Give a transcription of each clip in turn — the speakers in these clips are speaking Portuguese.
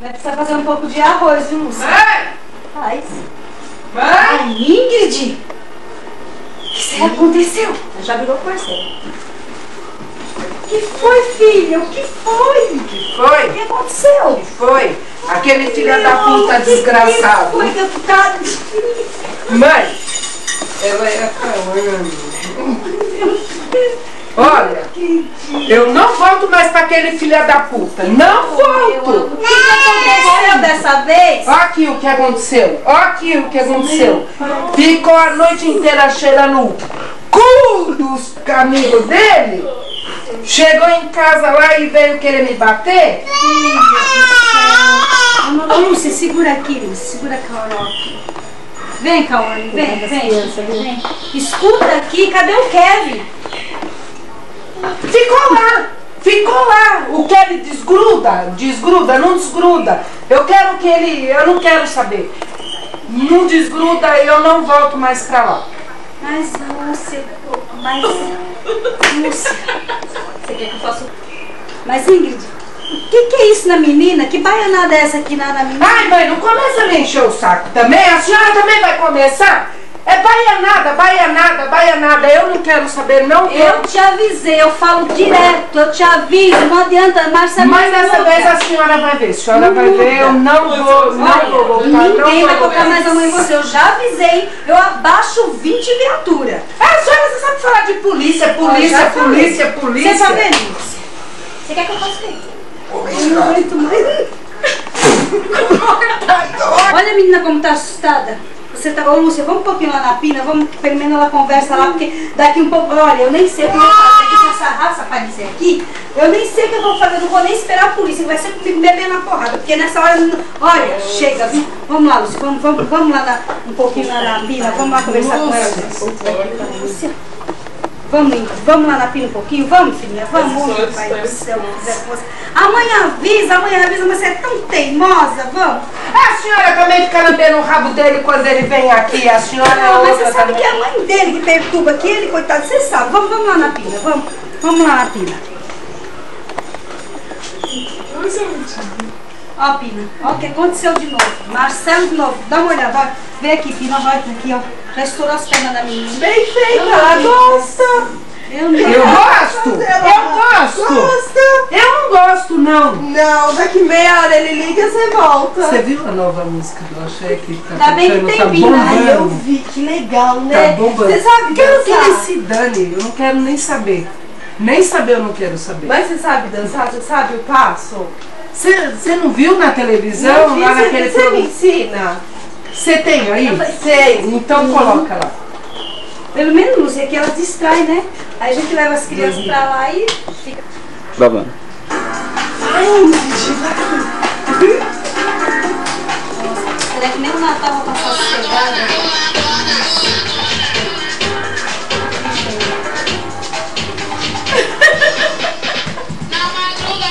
Vai precisar fazer um pouco de arroz, viu, moça? Mãe! Faz. Mãe! Ai, Ingrid! O que será que aconteceu? Já virou parceiro. O que foi, filha? O que foi? O Que foi? que aconteceu? Que foi? Aquele filho da puta que- desgraçado. Que foi tá... Mãe! Ela é a Cauane. Olha, eu não volto mais pra aquele filho da puta. Não O volto! que, que aconteceu dessa vez? Ó aqui o que aconteceu. Ó aqui o que aconteceu. Ficou a noite inteira cheirando o cu dos amigos dele. Chegou em casa lá e veio querer me bater. Ô, Lúcia, segura aqui, Lúcia. Segura a aqui. Vem, Caoró, vem, vem. vem. Escuta aqui, cadê o Kevin? Ficou lá. Ficou lá. O Kevin desgruda, desgruda, não desgruda. Eu quero que ele. Eu não quero saber. Não desgruda, eu não volto mais pra lá. Mas, Lúcia, mas... Lúcia, você quer que eu faça... Mas, Ingrid, o que, que é isso na menina? Que baianada é essa aqui na, na menina? Ai, mãe, não começa a me encher o saco também. A senhora também vai começar? É baianada, baianada, baianada. Eu não quero saber, não Eu quero. te avisei, eu falo direto, eu te aviso, não adianta, Marcelo. Mas dessa vez a senhora vai ver. A senhora vai ver, eu não vou, não vou voltar. não Ninguém vou vai tocar voltar. mais a mãe em você, eu já avisei, eu abaixo 20 viatura. Ah, a senhora você sabe falar de polícia, Eu polícia, polícia, polícia. Você tá vendo isso? Você quer que eu faça o quê? Eu não aguento mais. Olha a menina como tá assustada. Você tá, ô Lúcia, vamos um pouquinho lá na pina, vamos, pelo menos ela conversa lá, porque daqui um pouco, olha, eu nem sei o que eu vou fazer com essa raça aparecer aqui, eu nem sei o que eu vou fazer, eu não vou nem esperar a polícia, vai ser comigo bebendo na porrada, porque nessa hora, não- olha, chega, viu? Vamos lá, Lúcia, vamos, vamos, vamos lá na- um pouquinho lá na pina, vamos lá conversar com ela. Lúcia, Vamos, vamos lá na pina um pouquinho? Vamos, filhinha? Vamos, meu pai do céu. quiser que você- A mãe avisa, a mãe avisa, mas você é tão teimosa, vamos. A senhora também fica lambendo o rabo dele quando ele vem aqui. A senhora é Não, mas você sabe também. que é a mãe dele que perturba aqui, ele, coitado, você sabe. Vamos, vamos lá na pina, vamos. Vamos lá na pina. Ó, Pina, ó o que aconteceu de novo. Marcelo de novo, dá uma olhada, ó. Vem aqui, Pina, olha aqui, ó. Já estourou as pernas da menina. Bem feita, ela gosta. Eu não Eu gosto! Eu gosto! Gosta. Eu não gosto, não. Não, daqui meia hora ele liga e você volta. Você viu a nova música do Axé que tá Ainda bem que tem tá bombando. eu vi, que legal, né? Tá bombando. Você sabe Quero que ele se dane. Eu não quero nem saber. Nem saber eu não quero saber. Mas você sabe dançar? Você sabe o passo? Você não viu na televisão, Não vi, lá você- naquele Você me ensina? Você tem aí? Sei. Então coloca lá. Pelo menos, Lúcia, que ela distrai, né? Aí a gente leva as crianças pra lá e fica. Gravando. Será que nem o Natal vai passar sossegado?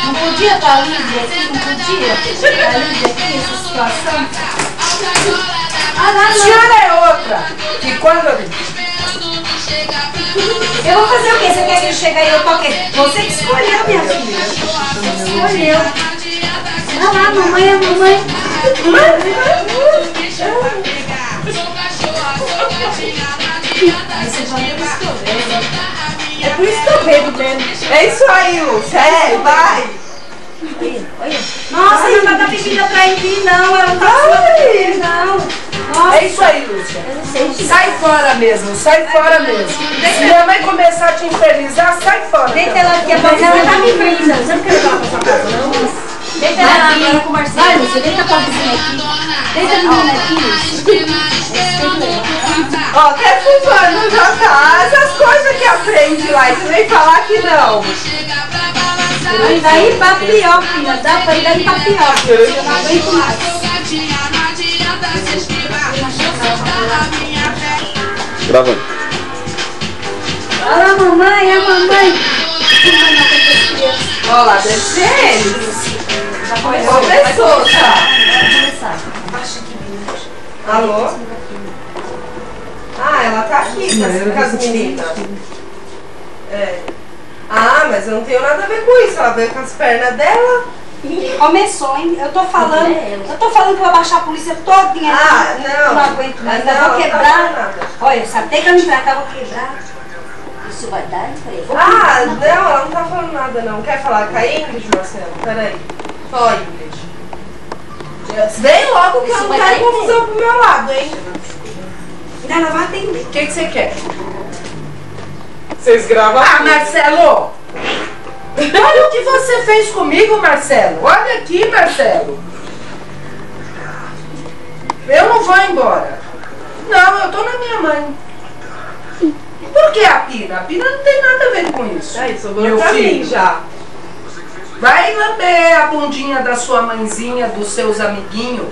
Não podia estar a Lídia aqui, não podia? A Lídia aqui, essa situação. A senhora é outra. E quando Eu vou fazer o quê? Você quer que ele chegue aí e eu toque? Você que escolheu, minha filha. Você que escolheu. Ah lá, mamãe é mamãe. Vai eu. É por isso que eu bebo mesmo. É isso aí, Lúcia. É, vai. Olha, olha. Nossa, não vai dar bebida pra ir não. Ela não tá não. Nossa, É isso aí, Lúcia. eu não sei se Sai fora mesmo, sai fora mesmo. Se minha mãe começar a te infernizar, sai fora. Deita ela aqui, a não, ela tá me infernizando. Você não quer levar ela pra sua casa, não? Deita ela. Vai, com Vai, Lúcia, deita a pobrezinha aqui. Deita a menina aqui, Lúcia. Ó, até fumando já tá. Essas coisas que aprende lá. Você vem falar que não. Aí daí pra pior, filha. Dá pra ir daí pra pior. Eu não aguento mais. Gravando. Olha a mamãe, a mamãe. Mamãe. Ó lá, deve ser ele. Já começou. pessoa, tá? Vai começar. Baixa aqui, menina. Alô? Ah, ela tá aqui as, com as meninas. É. Mas eu não tenho nada a ver com isso. Ela veio com as pernas dela. Começou, hein? Eu tô falando, eu tô falando que vai baixar a polícia todinha aqui. Ah, não. Não aguento mais, Não, eu vou não quebrar. nada. Olha, eu sabia que eu não cá, eu vou quebrar. Isso vai dar, eu vou Ah, não, ela não tá falando nada não. Quer falar com a Ingrid, Marcelo? Peraí. Ó, Ingrid. Vem logo que eu Isso não vai quero confusão pro meu lado, hein? Ela vai atender. O que, que você quer? Vocês gravam Ah, Marcelo! Olha o que você fez comigo, Marcelo. Olha aqui, Marcelo. Eu não vou embora. Não, eu tô na minha mãe. Por que a Pina? A Pina não tem nada a ver com isso. Aí, sobrou Meu pra filho. mim já. Vai lamber a bundinha da sua mãezinha, dos seus amiguinhos.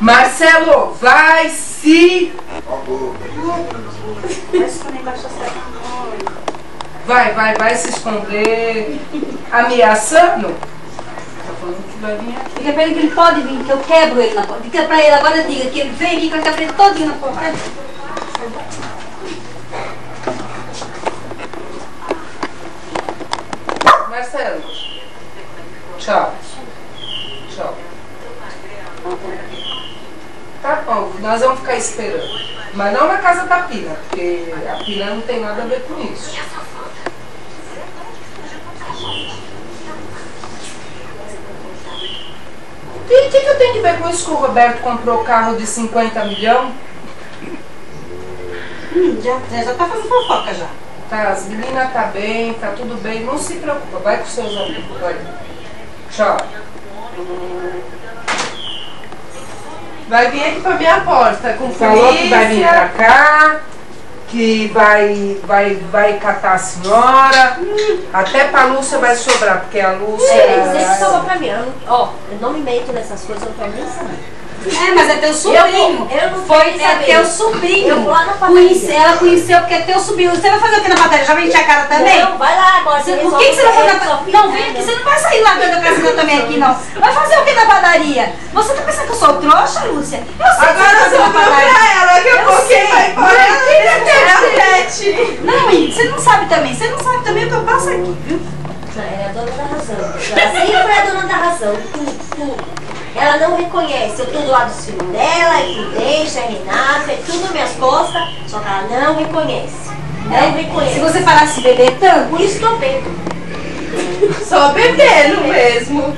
Marcelo, vai se. Mas embaixo da Vai, vai, vai se esconder. Ameaçando? Tá falando que vai vir aqui. Diga pra ele que ele pode vir, que eu quebro ele na porta. Diga pra ele agora, diga que ele vem aqui com a cabeça todinha na porta. Marcelo. Tchau. Tchau. Tá bom, nós vamos ficar esperando. Mas não na casa da Pina, porque a Pina não tem nada a ver com isso. E o que, que eu tenho que ver com isso que o Roberto comprou carro de 50 milhões? Hum, já, já, tá fazendo fofoca já. Tá, as meninas tá bem, tá tudo bem, não se preocupa, vai com seus amigos, vai. Tchau. Vai vir aqui pra minha porta com Falou que vai vir pra cá, que vai, vai, vai catar a senhora. Até pra Lúcia vai sobrar, porque a Lúcia. É, dizer que sobrou pra mim. Eu não- Ó, eu não me meto nessas coisas, eu não tô nem sabendo. É, mas é teu sobrinho. eu não Foi, é saber. teu sobrinho. Eu vou lá na padaria. Conhece- ela conheceu porque é teu sobrinho. Você vai fazer o que na padaria? Já vai encher a cara também? Não, vai lá agora. Você- Você o que, que você vai fazer na resolve padaria? Não, vem aqui, você não vai sair lá dentro da casa que eu também aqui, não. Vai fazer o que na padaria? Você tá pensando que eu sou trouxa, Lúcia? Eu sei que você vai Agora eu na vou padaria. pra ela, daqui a Eu pouquinho vai embora. Eu a. Não, Ingrid, você não sabe também. Você não sabe também o que eu passo aqui, viu? Não, ela é a dona da razão. Ela sempre é a dona da razão. Tudo, tudo. Ela não reconhece. Eu tô do lado do filho dela, é Prudência, é Renata, é tudo minhas costas. Só que ela não reconhece. Não Se reconhece. você parasse de beber tanto, Por isso que eu bebo. Só bebendo mesmo.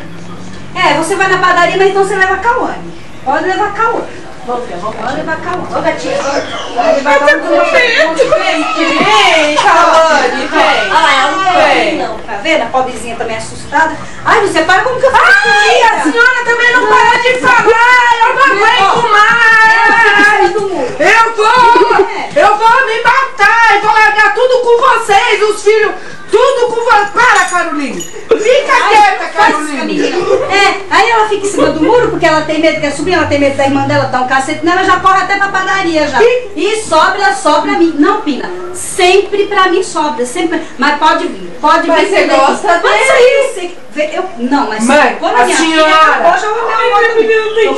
é, você vai na padaria, mas então você leva a Cauane. Pode levar a Cauane. Vamos, filha, vamos. Pode levar a Cauane. Ô, gatinha. Pode levar a Cauane. Vem, Calane, vem. Olha lá, ela não Vem. não. Tá vendo? A pobrezinha também assustada. Ai, você para como que eu faço Ai, a comida? senhora também não para de falar! Eu não aguento mais! do muro. Eu vou! Eu vou me matar! Eu vou largar tudo com vocês, os filhos! Tudo com vocês! Para, Caroline! Fica quieta, Faz isso com a Caroline! É, aí ela fica em cima do muro porque ela tem medo que a sobrinha, ela tem medo da irmã dela dar um cacete nela, já corre até pra padaria já. E sobra só pra mim. Não, Pina, sempre pra mim sobra, sempre. Mas pode vir, pode Mas vir. você tudo aqui. gosta Mas dele? aí você eu, não, mas Mãe, quando a minha senhora- filha acabou, já vou uma Eu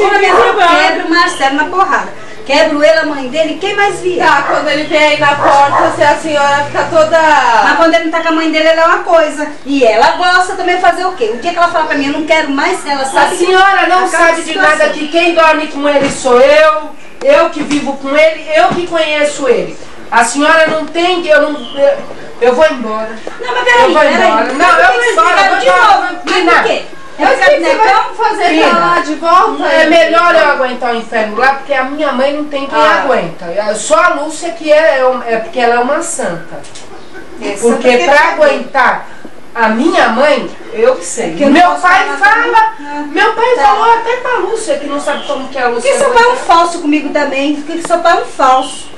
quebro o Marcelo na porrada. Quebro ele, a mãe dele, quem mais via? Tá, quando ele vem aí na porta, se a senhora fica Mas toda... quando ele não tá com a mãe dele, ele é uma coisa. E ela gosta também de fazer o quê? O dia que ela fala pra mim, eu não quero mais, ela A sabe. que- senhora não sabe de nada que quem dorme com ele sou eu, eu que vivo com ele, eu que conheço ele. A senhora não tem que eu não. Eu, eu vou embora. Não, mas peraí, Eu vou peraí. embora. Mas Não, eu que vou que embora, eu vou ficaram de embora. novo? Mas por quê? É Mas o por que fazer pra lá de volta? É melhor eu aguentar o inferno lá, porque a minha mãe não tem quem Ah. aguenta. É Só a Lúcia que é, é, é porque ela é uma santa. Porque porque pra aguentar a minha mãe, eu que sei. Que eu não meu pai fala, nada. meu pai Tá. falou até pra Lúcia, que não sabe como que é a Lúcia. Porque seu pai é um falso comigo também. Porque seu pai é um falso.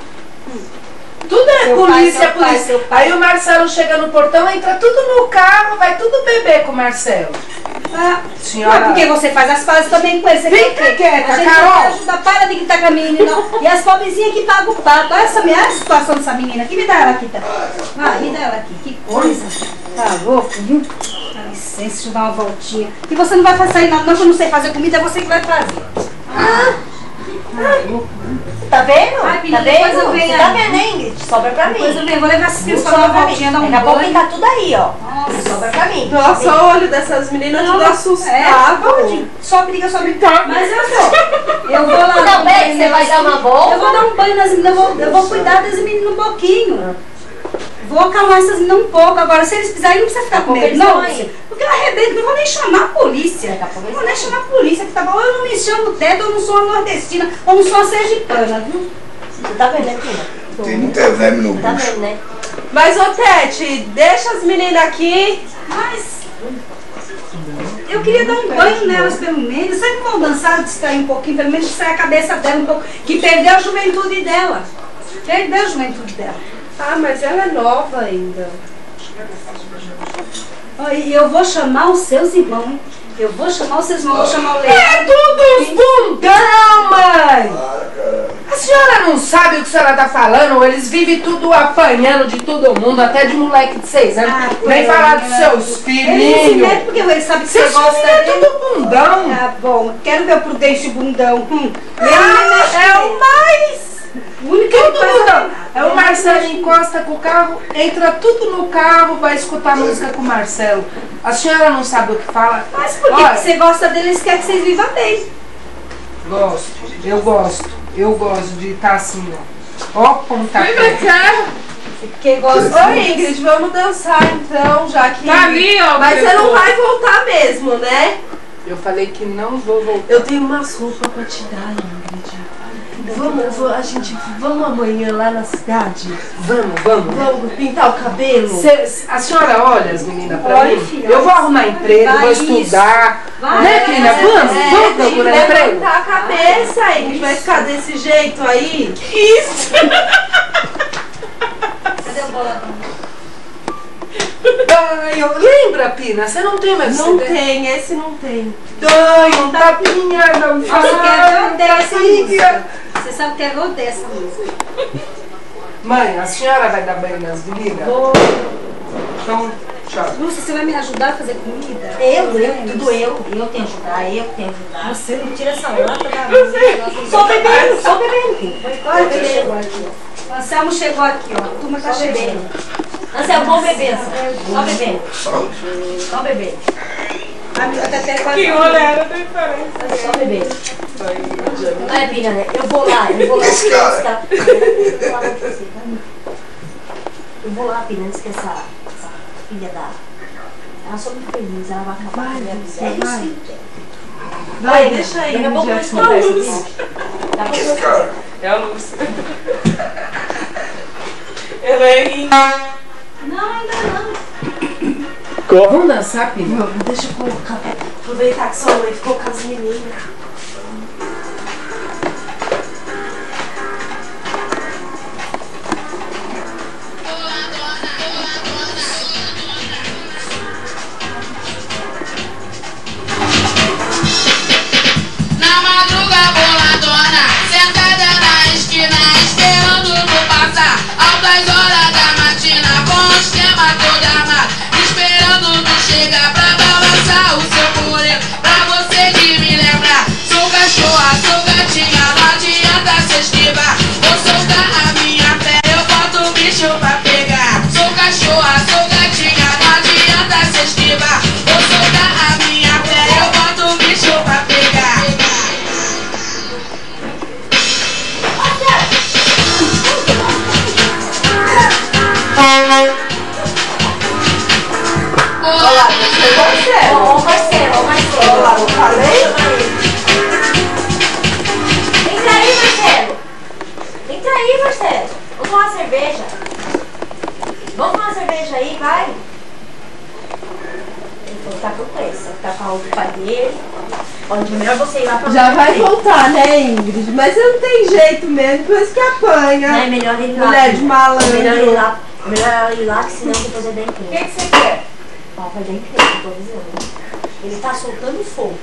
Tudo é Seu polícia, pai, polícia. pai. Aí o Marcelo chega no portão, entra tudo no carro, vai tudo beber com o Marcelo. Ah, Senhora- Mas porque você faz as pazes também com ele. Você Fica quer quieta, a gente Carol. não ajuda, para de gritar com a menina, não. E as pobrezinhas que pagam o pato. Olha essa olha a situação dessa menina aqui. Me dá ela aqui, tá? Vai, me dá ela aqui. Que coisa. Tá louco, viu? Dá licença, deixa eu dar uma voltinha. E você não vai fazer nada, não, que eu não sei fazer comida, é você que vai fazer. Ah, Tá vendo? Ai, tá Pina, vendo? tá vendo, hein? Sobra pra mim. Depois eu venho, vou levar esses filhos pra dar uma voltinha, dar um Daqui a pouco tá tudo aí, ó. Nossa. Sobra pra mim. Nossa, o olho dessas meninas tudo É, assustado. pode. Só briga, só briga. Mas eu vou. Eu vou lá. Não, bem, você vai dar uma Eu volta. vou dar um banho nas meninas, eu vou, eu vou cuidar das meninas um pouquinho. Vou acalmar essas meninas um pouco. Agora, se eles pisarem, não precisa ficar com medo, não. Porque eu arrebento, não vou nem chamar a polícia. A Não vou nem chamar a polícia, que tá bom. Eu não me chamo teto, eu não sou uma nordestina, eu não sou uma sergipana, viu? Você tá vendo, né, Pina? Tem muito verme no Tá bucho. vendo, né? Mas, ô Tete, deixa as meninas aqui. Mas. Eu queria dar um banho nelas pelo menos. Sabe que vão dançar, distrair um pouquinho, pelo menos distrair a cabeça dela um pouco. Que perdeu a juventude dela. Perdeu a juventude dela. Ah, mas ela é nova ainda. E eu vou chamar os seus irmãos? Eu vou chamar os seus irmãos, vou chamar o É Leandro. tudo uns bundão, mãe! Para, cara. A senhora não sabe o que a senhora tá falando? Eles vivem tudo apanhando de todo mundo, até de moleque de seis anos. Ah, Vem falar dos seus Ele se filhinhos. mete porque ele sabe que você Seus gosta filhos é dele. tudo bundão. Tá bom, quero ver o Prudente bundão. Hum. Ah, é o mais. O ele Tudo bundão. É o Marcelo encosta com o carro, entra tudo no carro, vai escutar música com o Marcelo. A senhora não sabe o que fala? Mas por que você gosta dele? Eles querem que vocês vivam bem. Gosto, eu gosto. Eu gosto de estar assim, ó. Ó, pontapé. Porque gosta. Ô Ingrid, vamos dançar então, já que. Tá ali, ó, Mas você não vai voltar mesmo, né? Eu falei que não vou voltar. Eu tenho umas roupas pra te dar, Ingrid. Vamos, va- a gente, vamos amanhã lá na cidade? Vamos, vamos. Vamos pintar o cabelo? Cê- a senhora olha as meninas pra Olha, mim? filha, eu vou arrumar emprego, vou isso. estudar. Vai, né, filha? vai, Vamos, é, vamos que procurar emprego. levantar a cabeça, Ingrid. Vai ficar desse jeito aí? Cadê o boladão? Ai, eu- lembra, Pina? Você não tem mais Não CD? tem, esse não tem. Dai, um tapinha, não Nossa, eu quero odeio essa Amiga. Sabe que eu odeio essa música. Mãe, a senhora vai dar banho nas meninas? Então, tchau. Lúcia, você vai me ajudar a fazer comida? Eu, eu, tudo eu. Eu tenho que ajudar, eu tenho que ajudar. Você não tira essa lata da música. Só bebendo, só bebendo. Olha quem chegou aqui, ó. O Anselmo chegou aqui, ó. A turma tá Só chegando. bebendo. Anselmo, vamos beber. Só bebendo. Só bebendo. Tá. Que olhada diferente. Só bebendo. Olha, Pina, né? Eu vou lá, eu vou lá. Esse cara. Eu vou lá você, tá? Eu Pina, antes que essa, essa filha da... Ela só muito feliz, ela vai acabar com a minha vida. É isso que eu. Vai, deixa aí, Daqui a pouco já nós conversamos. conversa. Daqui a pouco Esse nós cara. É a Lúcia. Ela é in- Não, ainda não. Vamos dançar? Vamos, deixa eu colocar. Aproveitar que sua mãe ficou com as meninas. Marcelo. Vamos tomar uma cerveja. Vamos tomar uma cerveja aí, vai. Ele falou tá com pressa. Tá com o pai dele. Onde melhor você ir lá pra Já vai voltar, né, Ingrid? Mas não tem jeito mesmo, por isso que apanha. Não, é melhor ir lá. Mulher de malandro. É melhor ir lá. Melhor ir lá, que senão depois é da O empresa. que, que você quer? Ó, vai dar eu tô avisando. Ele tá soltando fogo.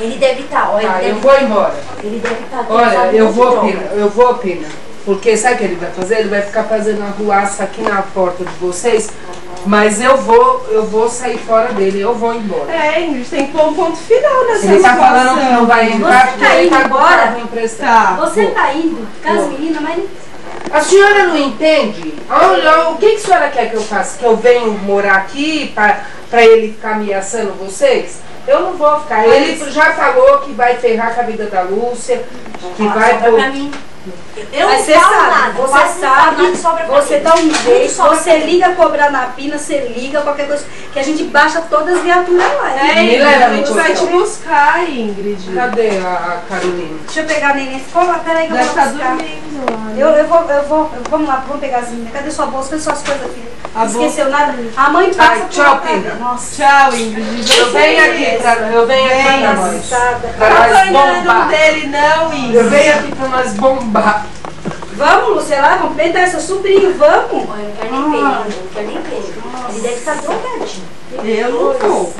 Ele deve estar, ó, ele Tá, eu deve vou embora. Ele deve estar Olha, eu vou, Pina, eu vou, Pina. Porque sabe o que ele vai fazer? Ele vai ficar fazendo arruaça aqui na porta de vocês Mas eu vou, eu vou sair fora dele, eu vou embora. É, Ingrid, tem que pôr um ponto final nessa Se ele tá situação. falando que não vai entrar, Você porque tá ele indo tá embora? Tá. Você tá indo com as Vou. meninas, mas A senhora não entende? Olha, o que, que a senhora quer que eu faça? Que eu venho morar aqui pra, pra ele ficar ameaçando vocês? Eu não vou ficar. Ele já falou que vai ferrar com a vida da Lúcia, que vai mim. Eu Mas não você sabe, nada. você sabe, você dá um jeito, você liga cobrar na pina, você liga qualquer coisa, que a gente baixa todas as viaturas lá. É, Ingrid, a gente vai te buscar, Ingrid. Cadê a, a Carolina? Deixa eu pegar a neném. Ficou, peraí que eu Deve vou estar buscar. dormindo. Eu, eu vou, eu vou, eu- vamos lá, vamos pegar as meninas. Cadê sua bolsa? Cadê suas coisas aqui? A Não esqueceu nada? A mãe passa Ai, por tchau, Pina. Nossa. Tchau, Ingrid. Eu venho aqui pra, eu venho aqui pra nós. Pra Não nós bombar. dele, não, Eu Ingrid. venho aqui pra nós bombar. Vamos, lá, vamos peitar seu sobrinho, vamos. Olha, eu não quero nem Ah. eu não quero nem ver. Ele deve estar drogadinho. Eu não vou.